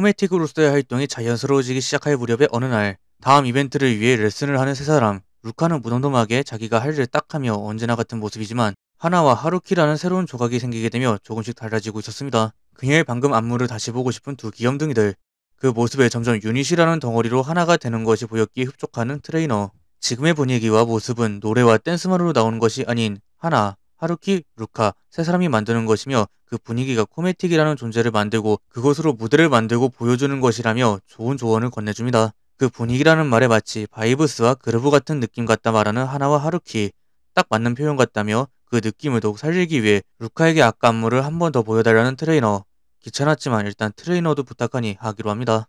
코메틱으로서의 활동이 자연스러워지기 시작할 무렵의 어느 날 다음 이벤트를 위해 레슨을 하는 세 사람 루카는 무덤덤하게 자기가 할 일을 딱 하며 언제나 같은 모습이지만 하나와 하루키라는 새로운 조각이 생기게 되며 조금씩 달라지고 있었습니다. 그녀의 방금 안무를 다시 보고 싶은 두 귀염둥이들 그 모습에 점점 유닛이라는 덩어리로 하나가 되는 것이 보였기에 흡족하는 트레이너 지금의 분위기와 모습은 노래와 댄스만으로 나오는 것이 아닌 하나, 하루키, 루카 세 사람이 만드는 것이며 그 분위기가 코메틱이라는 존재를 만들고 그것으로 무대를 만들고 보여주는 것이라며 좋은 조언을 건네줍니다. 그 분위기라는 말에 마치 vibes와 groove 같은 느낌 같다 말하는 하나와 하루키 딱 맞는 표현 같다며 그 느낌을 더욱 살리기 위해 루카에게 아까 안무를 한 번 더 보여달라는 트레이너 귀찮았지만 일단 트레이너도 부탁하니 하기로 합니다.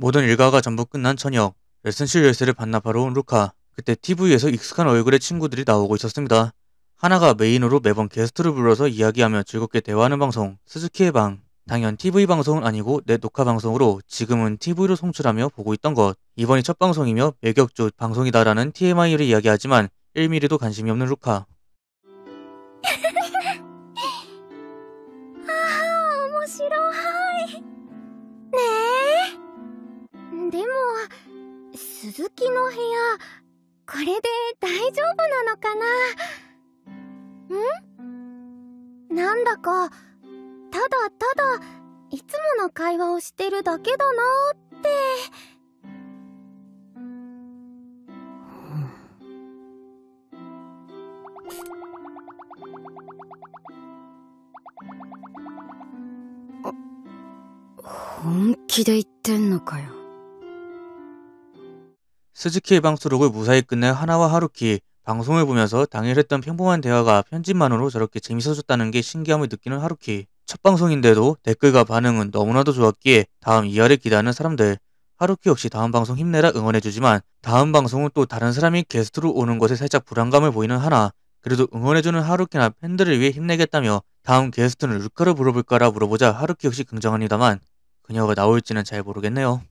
모든 일과가 전부 끝난 저녁 레슨실 열쇠를 반납하러 온 루카 그때 TV에서 익숙한 얼굴의 친구들이 나오고 있었습니다. 하나가 메인으로 매번 게스트를 불러서 이야기하며 즐겁게 대화하는 방송 스즈키의 방 당연 TV 방송은 아니고 내 녹화 방송으로 지금은 TV로 송출하며 보고 있던 것 이번이 첫 방송이며 매격조 방송이다라는 TMI를 이야기하지만 1mm도 관심이 없는 루카 面白いねえ でも鈴木の部屋これで大丈夫なのかな？ん？なんだかただただいつもの会話をしてるだけだなって。本気で言ってんのかよ。 스즈키의 방 수록을 무사히 끝낸 하나와 하루키 방송을 보면서 당일 했던 평범한 대화가 편집만으로 저렇게 재밌어졌다는 게 신기함을 느끼는 하루키. 첫 방송인데도 댓글과 반응은 너무나도 좋았기에 다음 이하를 기대하는 사람들. 하루키 역시 다음 방송 힘내라 응원해주지만 다음 방송은 또 다른 사람이 게스트로 오는 것에 살짝 불안감을 보이는 하나. 그래도 응원해주는 하루키나 팬들을 위해 힘내겠다며 다음 게스트는 루카를 물어볼까라 물어보자 하루키 역시 긍정합니다만 그녀가 나올지는 잘 모르겠네요.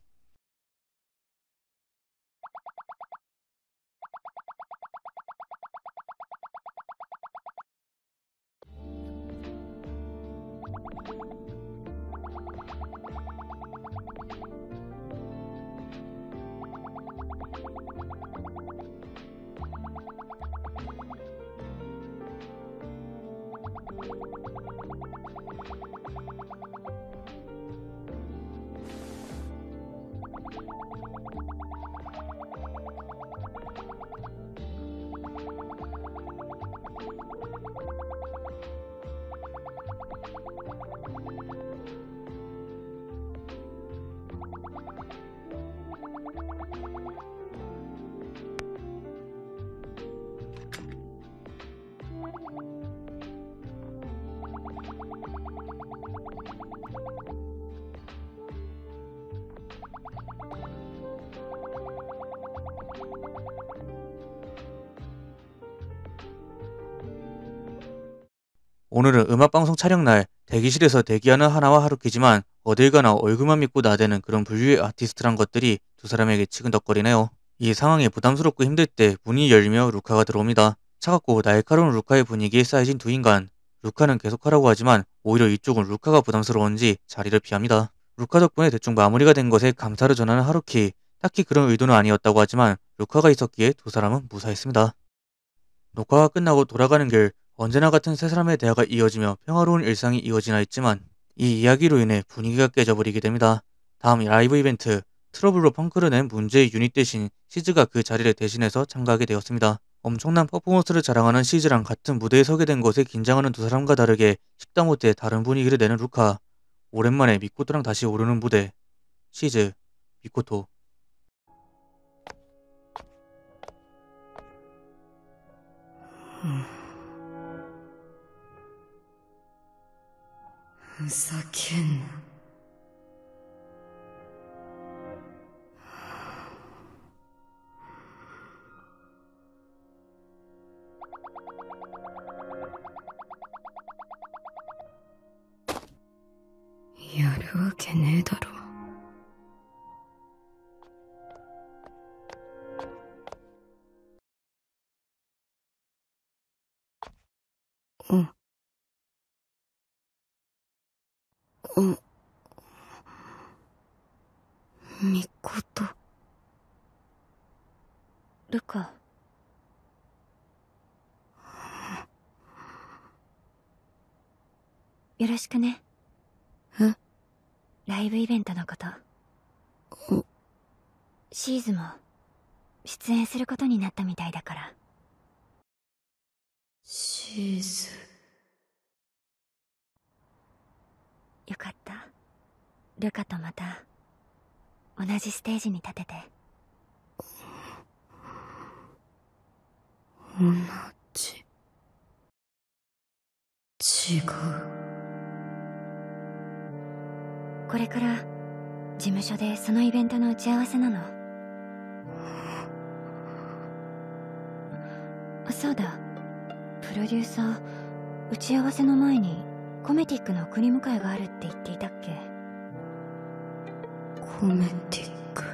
오늘은 음악방송 촬영날 대기실에서 대기하는 하나와 하루키지만 어딜 가나 얼굴만 믿고 나대는 그런 분류의 아티스트란 것들이 두 사람에게 치근덕거리네요. 이 상황에 부담스럽고 힘들 때 문이 열리며 루카가 들어옵니다. 차갑고 날카로운 루카의 분위기에 쌓여진 두 인간. 루카는 계속하라고 하지만 오히려 이쪽은 루카가 부담스러운지 자리를 피합니다. 루카 덕분에 대충 마무리가 된 것에 감사를 전하는 하루키. 딱히 그런 의도는 아니었다고 하지만 루카가 있었기에 두 사람은 무사했습니다. 녹화가 끝나고 돌아가는 길 언제나 같은 세 사람의 대화가 이어지며 평화로운 일상이 이어지나 했지만 이 이야기로 인해 분위기가 깨져버리게 됩니다. 다음 라이브 이벤트 트러블로 펑크를 낸 문제의 유닛 대신 시즈가 그 자리를 대신해서 참가하게 되었습니다. 엄청난 퍼포먼스를 자랑하는 시즈랑 같은 무대에 서게 된 것에 긴장하는 두 사람과 다르게 식당 못해 다른 분위기를 내는 루카. 오랜만에 미코토랑 다시 오르는 무대. 시즈, 미코토. ふざけんな。やるわけねえだろ。しくね。え？ライブイベントのこと。うんシーズも出演することになったみたいだから。シーズよかった。ルカとまた同じステージに立てて。同じ。違うこれから事務所でそのイベントの打ち合わせなの。そうだ。プロデューサー打ち合わせの前にコメティックの送り迎えがあるって言っていたっけ？コメティック？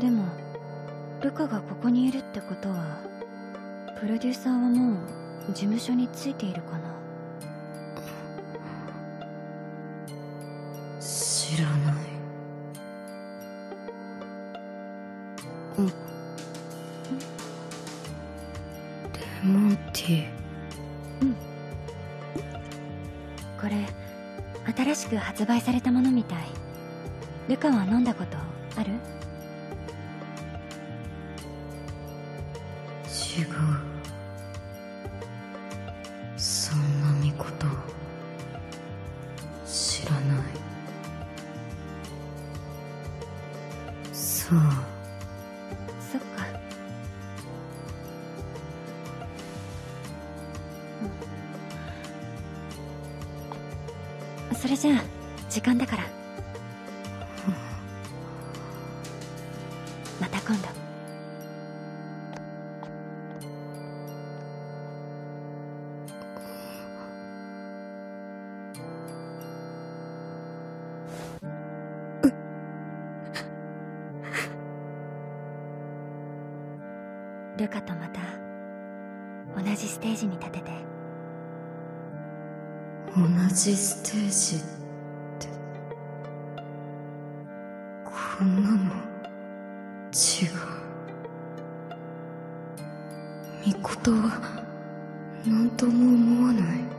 でもルカがここにいるってことはプロデューサーはもう事務所についているかな？発売されたものみたい。ルカは飲んだことある？違う。そんなみこと知らない。そう。そっか。うん。それじゃあじステージってこんなの違う。みことは何とも思わない。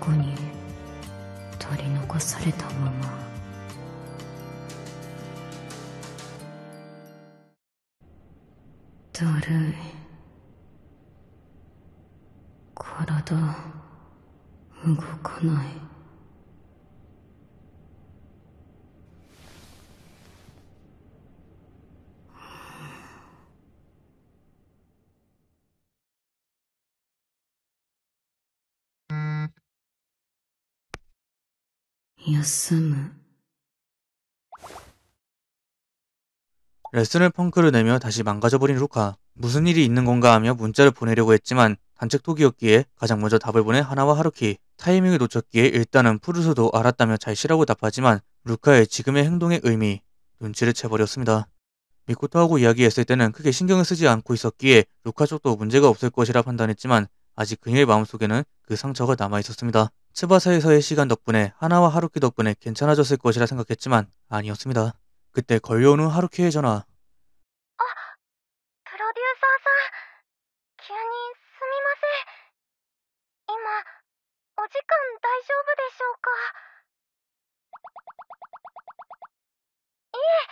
こに取り残されたまま。だるい体動かない。休む 레슨을 펑크를 내며 다시 망가져버린 루카. 무슨 일이 있는 건가 하며 문자를 보내려고 했지만 단책톡이었기에 가장 먼저 답을 보낸 하나와 하루키. 타이밍을 놓쳤기에 일단은 푸르스도 알았다며 잘 쉬라고 답하지만 루카의 지금의 행동의 의미, 눈치를 채버렸습니다. 미코토하고 이야기했을 때는 크게 신경을 쓰지 않고 있었기에 루카 쪽도 문제가 없을 것이라 판단했지만 아직 그녀의 마음속에는 그 상처가 남아 있었습니다. 츠바사에서의 시간 덕분에 하나와 하루키 덕분에 괜찮아졌을 것이라 생각했지만 아니었습니다. 그때 걸려오는 하루키의 전화. プロデューサーさん急にすみません今お時間大丈夫でしょうかいえ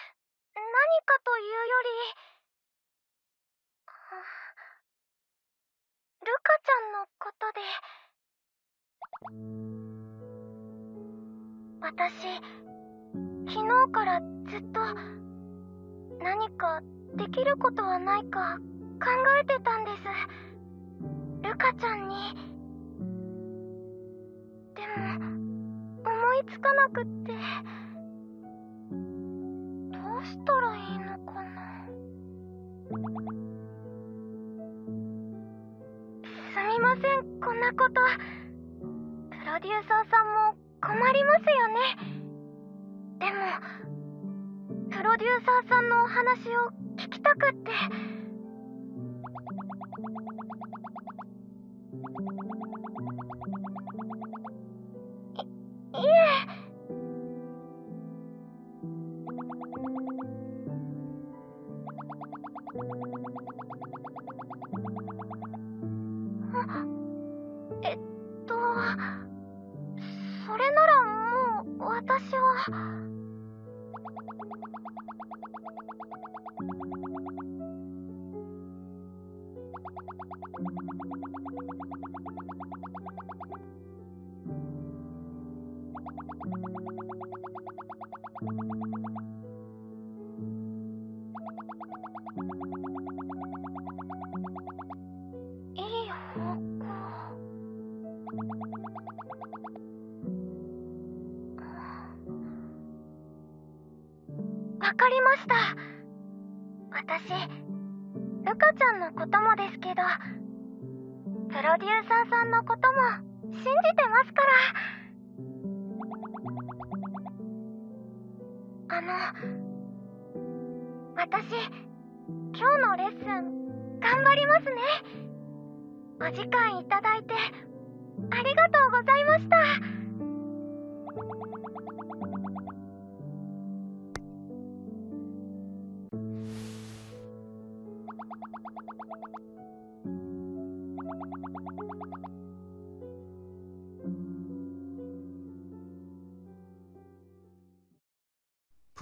何かというよりはあルカちゃんのことで 私昨日からずっと何かできることはないか考えてたんです。ルカちゃんに。でも思いつかなくって。どうしたらいいのかな。すみませんこんなこと。プロデューサーさんも困りますよね。でもプロデューサーさんのお話を聞きたくって。かりました。私ルカちゃんのこともですけどプロデューサーさんのことも信じてますから。あの私今日のレッスン頑張りますね。お時間いただいてありがとうございました。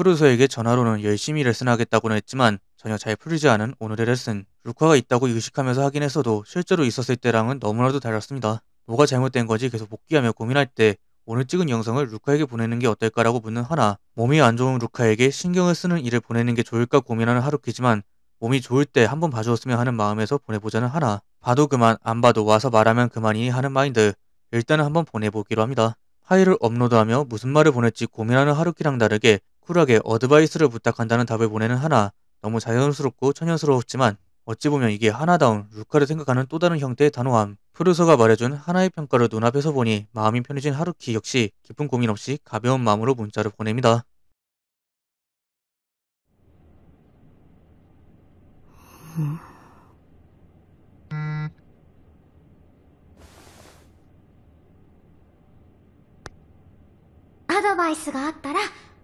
크루소에게 전화로는 열심히 레슨하겠다고는 했지만 전혀 잘 풀리지 않은 오늘의 레슨. 루카가 있다고 의식하면서 하긴 했어도 실제로 있었을 때랑은 너무나도 달랐습니다. 뭐가 잘못된 건지 계속 복귀하며 고민할 때 오늘 찍은 영상을 루카에게 보내는 게 어떨까라고 묻는 하나 몸이 안 좋은 루카에게 신경을 쓰는 일을 보내는 게 좋을까 고민하는 하루키지만 몸이 좋을 때 한번 봐주었으면 하는 마음에서 보내보자는 하나 봐도 그만 안 봐도 와서 말하면 그만이니 하는 마인드 일단은 한번 보내보기로 합니다. 파일을 업로드하며 무슨 말을 보낼지 고민하는 하루키랑 다르게 쿨하게 어드바이스를 부탁한다는 답을 보내는 하나 너무 자연스럽고 천연스러웠지만 어찌 보면 이게 하나다운 루카를 생각하는 또 다른 형태의 단호함 프루서가 말해준 하나의 평가를 눈앞에서 보니 마음이 편해진 하루키 역시 깊은 고민 없이 가벼운 마음으로 문자를 보냅니다. アドバイスがあったら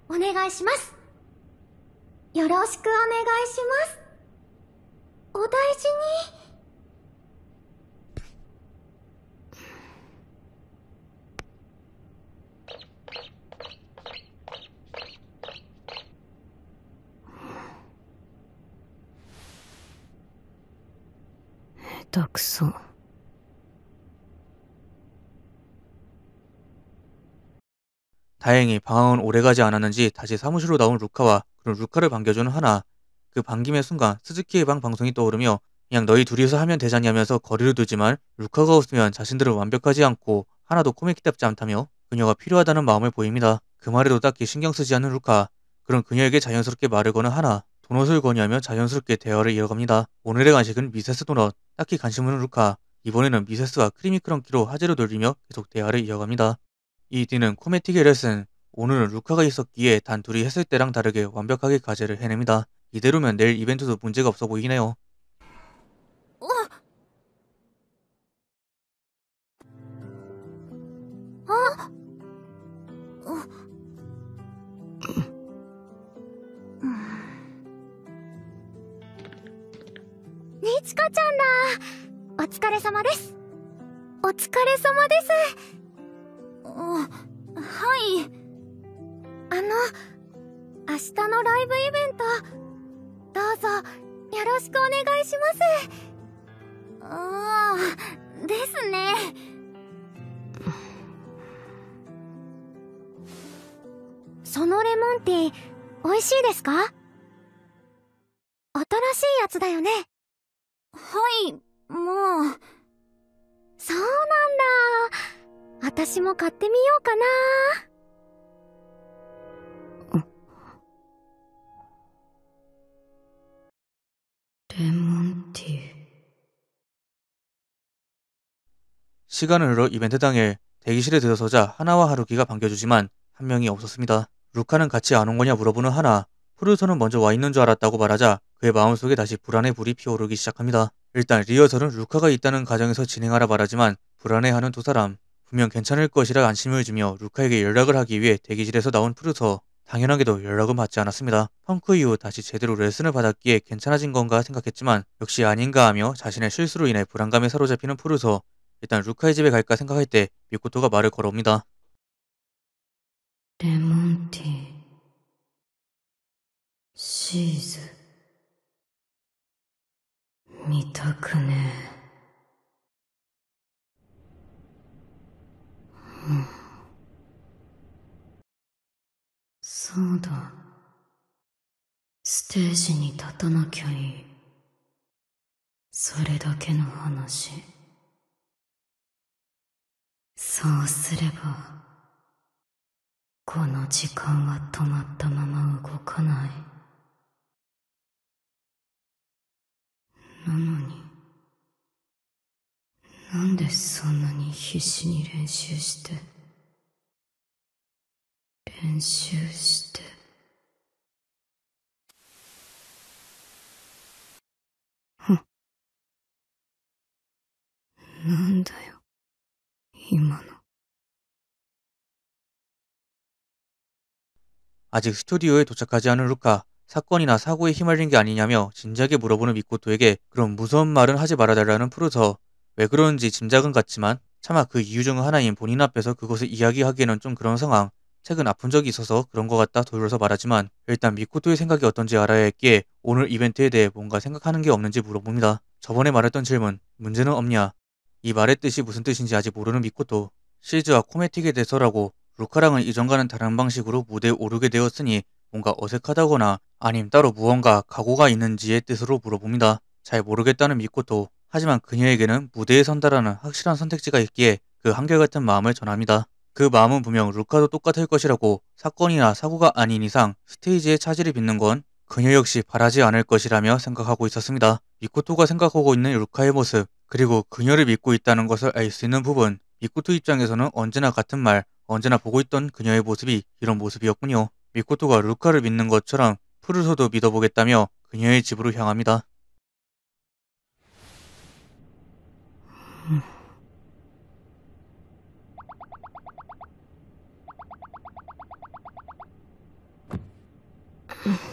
お願いします。よろしくお願いします。お大事に。たくそ 다행히 방황은 오래가지 않았는지 다시 사무실로 나온 루카와 그런 루카를 반겨주는 하나. 그 반김의 순간 스즈키의 방 방송이 떠오르며 그냥 너희 둘이서 하면 되잖냐면서 거리를 두지만 루카가 없으면 자신들은 완벽하지 않고 하나도 코메틱답지 않다며 그녀가 필요하다는 마음을 보입니다. 그 말에도 딱히 신경 쓰지 않는 루카. 그런 그녀에게 자연스럽게 말을 거는 하나. 도넛을 건의하며 자연스럽게 대화를 이어갑니다. 오늘의 간식은 미세스 도넛. 딱히 관심 없는 루카. 이번에는 미세스와 크리미 크런키로 화제를 돌리며 계속 대화를 이어갑니다. 이 뒤는 코메틱의 레슨. 오늘은 루카가 있었기에 단 둘이 했을 때랑 다르게 완벽하게 과제를 해냅니다. 이대로면 내일 이벤트도 문제가 없어 보이네요. 음. にちかちゃんだお疲れ様ですお疲れ様です あの明日のライブイベントどうぞよろしくお願いしますああですねそのレモンティー美味しいですか？新しいやつだよねはい、もう。そうなんだ。私も買ってみようかな。 레몬티 시간을 흘러 이벤트 당일 대기실에 들어서자 하나와 하루키가 반겨주지만 한 명이 없었습니다. 루카는 같이 안 온 거냐 물어보는 하나, 프로듀서는 먼저 와 있는 줄 알았다고 말하자 그의 마음속에 다시 불안의 불이 피어오르기 시작합니다. 일단 리허설은 루카가 있다는 가정에서 진행하라 말하지만 불안해하는 두 사람, 분명 괜찮을 것이라 안심을 주며 루카에게 연락을 하기 위해 대기실에서 나온 프로듀서, 당연하게도 연락은 받지 않았습니다. 펑크 이후 다시 제대로 레슨을 받았기에 괜찮아진 건가 생각했지만 역시 아닌가 하며 자신의 실수로 인해 불안감에 사로잡히는 프로듀서 일단 루카의 집에 갈까 생각할 때 미코토가 말을 걸어옵니다. 레몬티 시즈 미타크네 음. そうだ。ステージに立たなきゃいい。それだけの話。そうすればこの時間は止まったまま動かない。なのに、なんでそんなに必死に練習して、練習して。ふん。なんだよ、今の。 아직 스튜디오에 도착하지 않은 루카. 사건이나 사고에 휘말린 게 아니냐며 진지하게 물어보는 미코토에게 그런 무서운 말은 하지 말아달라는 프루서. 왜 그러는지 짐작은 같지만 차마 그 이유 중 하나인 본인 앞에서 그것을 이야기하기에는 좀 그런 상황. 최근 아픈 적이 있어서 그런 것 같다 돌려서 말하지만 일단 미코토의 생각이 어떤지 알아야 했기에 오늘 이벤트에 대해 뭔가 생각하는 게 없는지 물어봅니다. 저번에 말했던 질문, 문제는 없냐? 이 말의 뜻이 무슨 뜻인지 아직 모르는 미코토. 시즈와 코메틱에 대해서라고 루카랑은 이전과는 다른 방식으로 무대에 오르게 되었으니 뭔가 어색하다거나 아님 따로 무언가 각오가 있는지의 뜻으로 물어봅니다. 잘 모르겠다는 미코토. 하지만 그녀에게는 무대에 선다라는 확실한 선택지가 있기에 그 한결같은 마음을 전합니다. 그 마음은 분명 루카도 똑같을 것이라고 사건이나 사고가 아닌 이상 스테이지에 차질이 빚는 건 그녀 역시 바라지 않을 것이라며 생각하고 있었습니다. 미코토가 생각하고 있는 루카의 모습 그리고 그녀를 믿고 있다는 것을 알 수 있는 부분 미코토 입장에서는 언제나 같은 말 언제나 보고 있던 그녀의 모습이 이런 모습이었군요. 미코토가 루카를 믿는 것처럼 푸르소도 믿어보겠다며 그녀의 집으로 향합니다. Mm.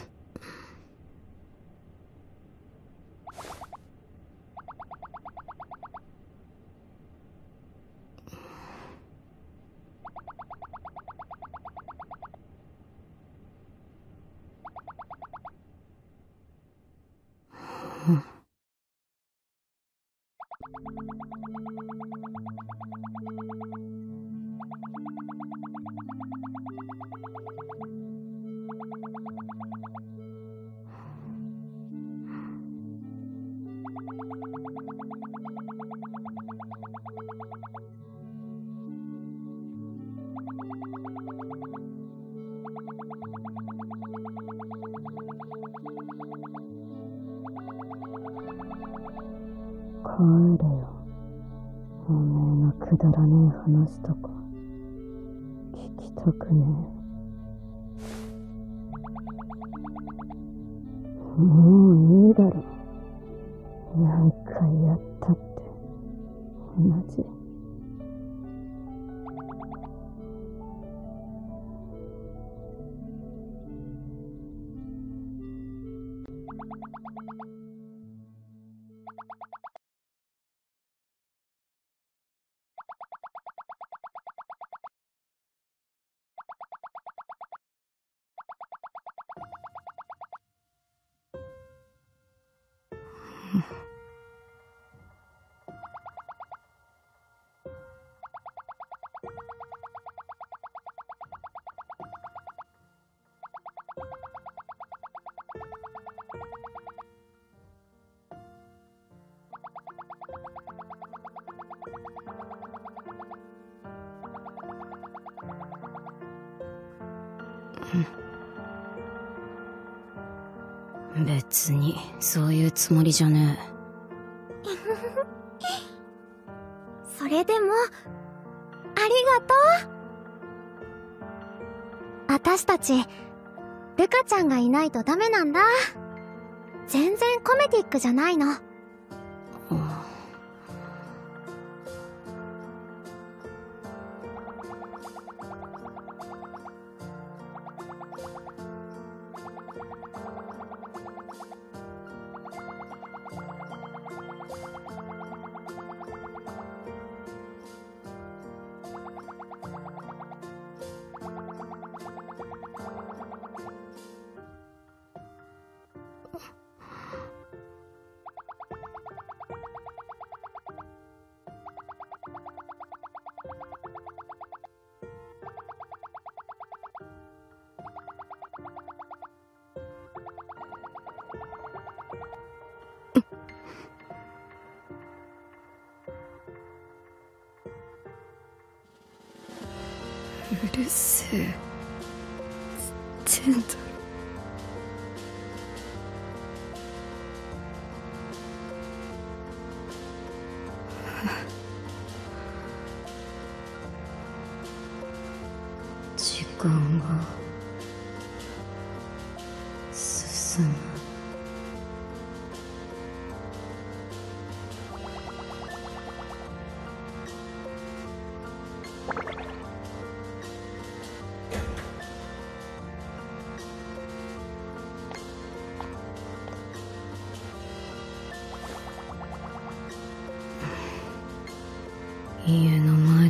話とか、聞きたくねえ。もういいだろ。何回やったって、同じ。そういうつもりじゃねえ それでも、ありがとう私たち、ルカちゃんがいないとダメなんだ。全然コメディックじゃないの。るせえ。つっ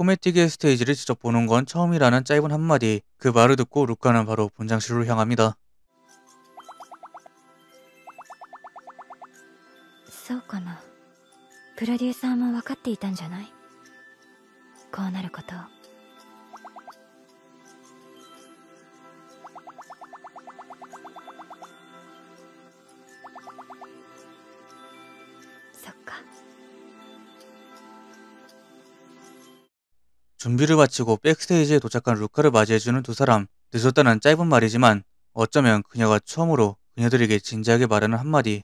코메틱의 스테이지를 직접 보는 건 처음이라는 짧은 한마디. 그 말을 듣고 루카는 바로 본장실로 향합니다. そうかな。プロデューサーも分かっていたんじゃないこうなること 준비를 마치고 백스테이지에 도착한 루카를 맞이해주는 두 사람. 늦었다는 짧은 말이지만 어쩌면 그녀가 처음으로 그녀들에게 진지하게 말하는 한마디.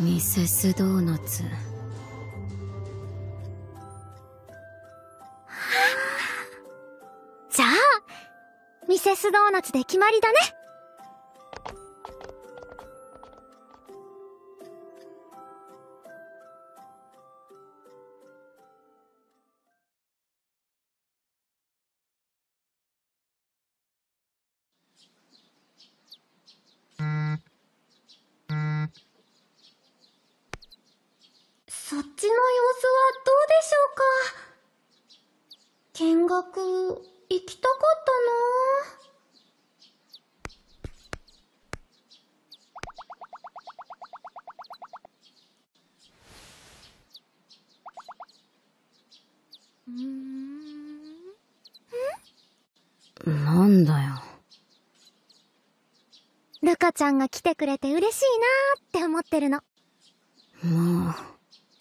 ミセスドーナツじゃあミセスドーナツで決まりだね。そっちの様子はどうでしょうか？見学行きたかったな。うーんなんだよ。ルカちゃんが来てくれて嬉しいなーって思ってるの。まあ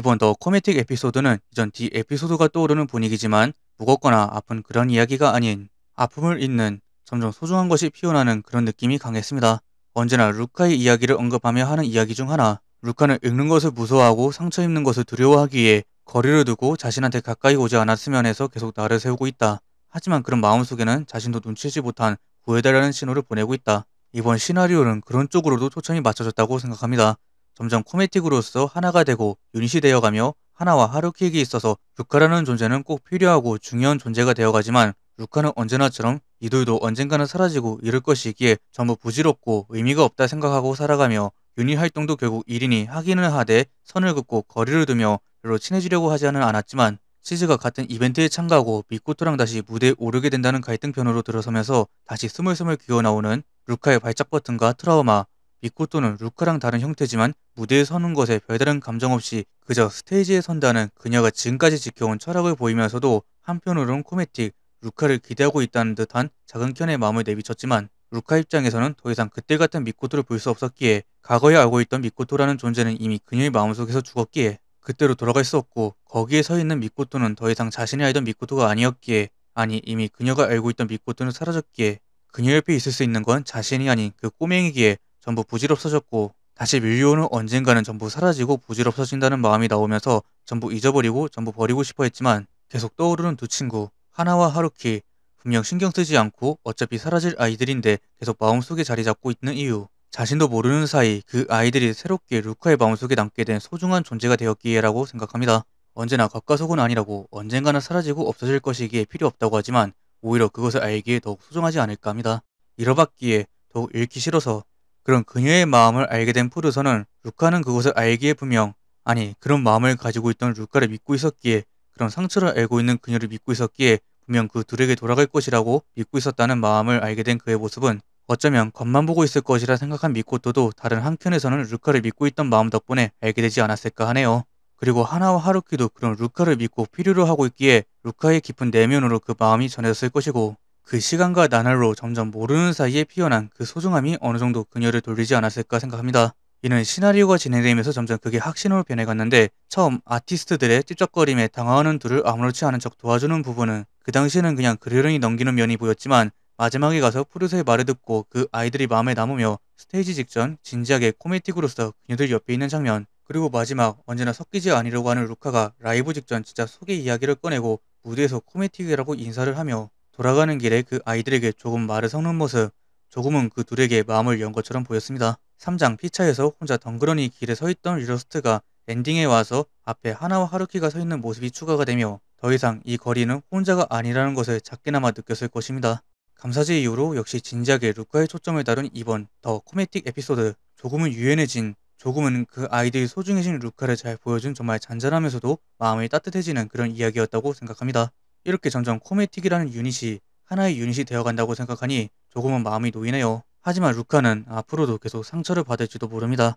이번 더 코메틱 에피소드는 이전 뒤 에피소드가 떠오르는 분위기지만 무겁거나 아픈 그런 이야기가 아닌 아픔을 잊는 점점 소중한 것이 피어나는 그런 느낌이 강했습니다. 언제나 루카의 이야기를 언급하며 하는 이야기 중 하나 루카는 읽는 것을 무서워하고 상처 입는 것을 두려워하기에 거리를 두고 자신한테 가까이 오지 않았으면 해서 계속 나를 세우고 있다. 하지만 그런 마음속에는 자신도 눈치채지 못한 구해달라는 신호를 보내고 있다. 이번 시나리오는 그런 쪽으로도 초점이 맞춰졌다고 생각합니다. 점점 코메틱으로서 하나가 되고 유닛이 되어가며 하나와 하루키에게 있어서 루카라는 존재는 꼭 필요하고 중요한 존재가 되어가지만 루카는 언제나처럼 이들도 언젠가는 사라지고 이럴 것이기에 전부 부질없고 의미가 없다 생각하고 살아가며 유닛 활동도 결국 1인이 하기는 하되 선을 긋고 거리를 두며 별로 친해지려고 하지는 않았지만 시즈가 같은 이벤트에 참가하고 미코토랑 다시 무대에 오르게 된다는 갈등편으로 들어서면서 다시 스물스물 기어나오는 루카의 발작 버튼과 트라우마 미코토는 루카랑 다른 형태지만 무대에 서는 것에 별다른 감정 없이 그저 스테이지에 선다는 그녀가 지금까지 지켜온 철학을 보이면서도 한편으론 코메틱 루카를 기대하고 있다는 듯한 작은 켠의 마음을 내비쳤지만 루카 입장에서는 더 이상 그때 같은 미코토를 볼 수 없었기에 과거에 알고 있던 미코토라는 존재는 이미 그녀의 마음속에서 죽었기에 그때로 돌아갈 수 없고 거기에 서 있는 미코토는 더 이상 자신이 알던 미코토가 아니었기에 아니 이미 그녀가 알고 있던 미코토는 사라졌기에 그녀 옆에 있을 수 있는 건 자신이 아닌 그 꼬맹이기에 전부 부질없어졌고 다시 밀려오는 언젠가는 전부 사라지고 부질없어진다는 마음이 나오면서 전부 잊어버리고 전부 버리고 싶어 했지만 계속 떠오르는 두 친구 하나와 하루키 분명 신경 쓰지 않고 어차피 사라질 아이들인데 계속 마음속에 자리 잡고 있는 이유 자신도 모르는 사이 그 아이들이 새롭게 루카의 마음속에 남게 된 소중한 존재가 되었기에라고 생각합니다. 언제나 겉가속은 아니라고 언젠가는 사라지고 없어질 것이기에 필요 없다고 하지만 오히려 그것을 알기에 더욱 소중하지 않을까 합니다. 잃어봤기에 더욱 잃기 싫어서 그런 그녀의 마음을 알게 된 푸르서는 루카는 그것을 알기에 분명 아니 그런 마음을 가지고 있던 루카를 믿고 있었기에 그런 상처를 알고 있는 그녀를 믿고 있었기에 분명 그 둘에게 돌아갈 것이라고 믿고 있었다는 마음을 알게 된 그의 모습은 어쩌면 겉만 보고 있을 것이라 생각한 미코토도 다른 한켠에서는 루카를 믿고 있던 마음 덕분에 알게 되지 않았을까 하네요. 그리고 하나와 하루키도 그런 루카를 믿고 필요로 하고 있기에 루카의 깊은 내면으로 그 마음이 전해졌을 것이고 그 시간과 나날로 점점 모르는 사이에 피어난 그 소중함이 어느 정도 그녀를 돌리지 않았을까 생각합니다. 이는 시나리오가 진행되면서 점점 그게 확신으로 변해갔는데 처음 아티스트들의 찝쩍거림에 당황하는 둘을 아무렇지 않은 척 도와주는 부분은 그 당시에는 그냥 그러려니 넘기는 면이 보였지만 마지막에 가서 프로듀서의 말을 듣고 그 아이들이 마음에 남으며 스테이지 직전 진지하게 코메틱으로서 그녀들 옆에 있는 장면 그리고 마지막 언제나 섞이지 않으려고 하는 루카가 라이브 직전 진짜 속의 이야기를 꺼내고 무대에서 코메틱이라고 인사를 하며 돌아가는 길에 그 아이들에게 조금 말을 섞는 모습 조금은 그 둘에게 마음을 연 것처럼 보였습니다. 3장 피차에서 혼자 덩그러니 길에 서 있던 일러스트가 엔딩에 와서 앞에 하나와 하루키가 서 있는 모습이 추가가 되며 더 이상 이 거리는 혼자가 아니라는 것을 작게나마 느꼈을 것입니다. 감사제 이후로 역시 진지하게 루카의 초점을 다룬 이번 THE 코메틱 에피소드 조금은 유연해진 조금은 그 아이들이 소중해진 루카를 잘 보여준 정말 잔잔하면서도 마음이 따뜻해지는 그런 이야기였다고 생각합니다. 이렇게 점점 코메틱이라는 유닛이 하나의 유닛이 되어간다고 생각하니 조금은 마음이 놓이네요. 하지만 루카는 앞으로도 계속 상처를 받을지도 모릅니다.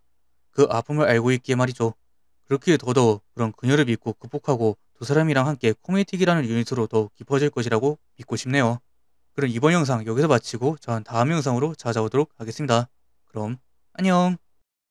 그 아픔을 알고 있기에 말이죠. 그렇기에 더더욱 그런 그녀를 믿고 극복하고 두 사람이랑 함께 코메틱이라는 유닛으로 더 깊어질 것이라고 믿고 싶네요. 그럼 이번 영상 여기서 마치고 전 다음 영상으로 찾아오도록 하겠습니다. 그럼 안녕